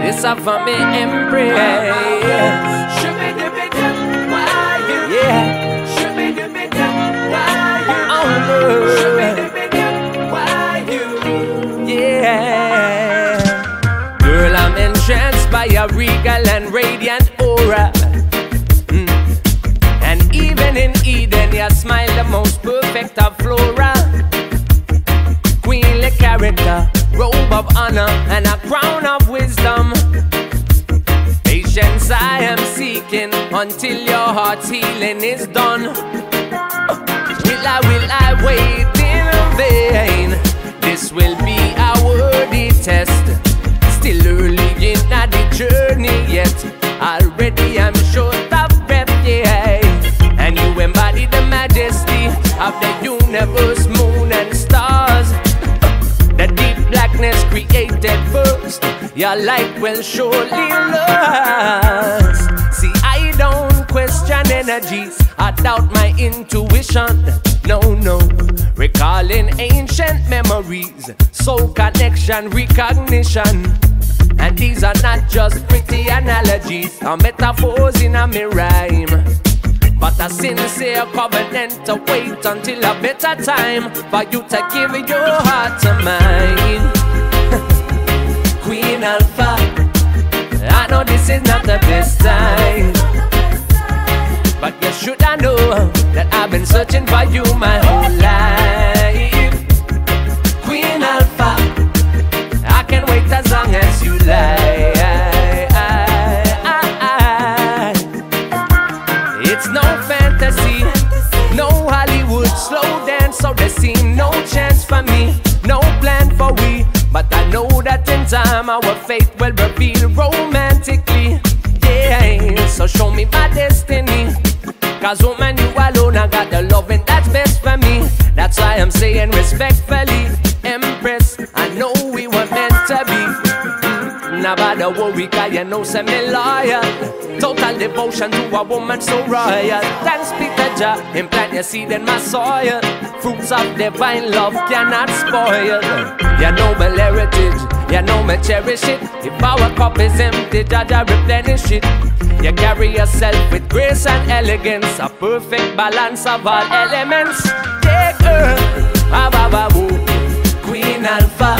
This a for me embrace. Girl, I'm entranced by your regal and radiant aura. In Eden, your smile the most perfect of flora. Queenly character, robe of honor, and a crown of wisdom. Patience I am seeking until your heart's healing is done. Will I, will I wait in vain? This will be a worthy test. Still early in the journey yet. Already and stars. The deep blackness created first. Your light will surely last. See, I don't question energies. I doubt my intuition. No, no. Recalling ancient memories, soul connection, recognition. And these are not just pretty analogies or metaphors in a me rhyme. But a sincere covenant to wait until a better time for you to give your heart to mine. Queen Alpha, I know this is not the best time. But you should I know that I've been searching for you my whole life. Time our faith will reveal romantically. Yeah, so show me my destiny. Cause woman, you alone, I got the loving that's best for me. That's why I'm saying respectfully, Empress, I know we were meant to be. Now bother worry, cause you know send me loyal Total devotion to a woman so royal Thanks to Jah, implant your seed in my soil Fruits of divine love cannot spoil Your noble heritage, you know me cherish it If our cup is empty, Jah replenish it You carry yourself with grace and elegance A perfect balance of all elements ah, bah, bah. Queen Alpha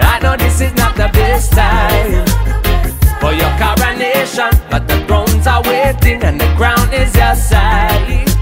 I know this is not the best time for your coronation, but the thrones are waiting and the crown is your side.